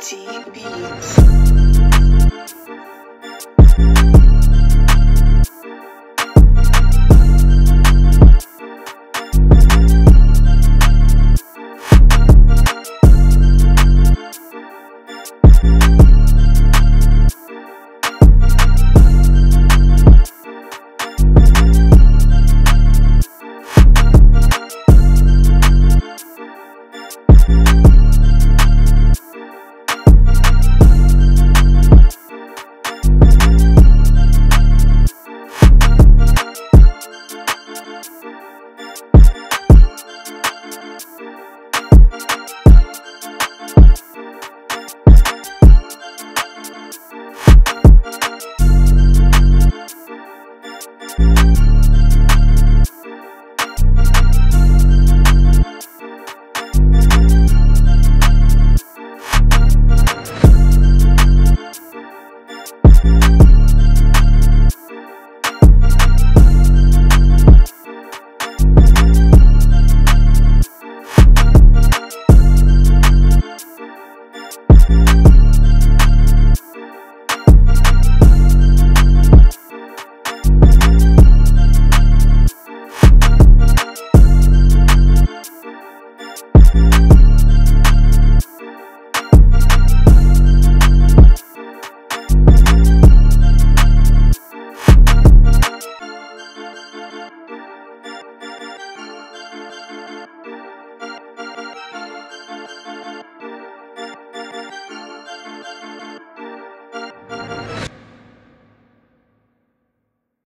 TB.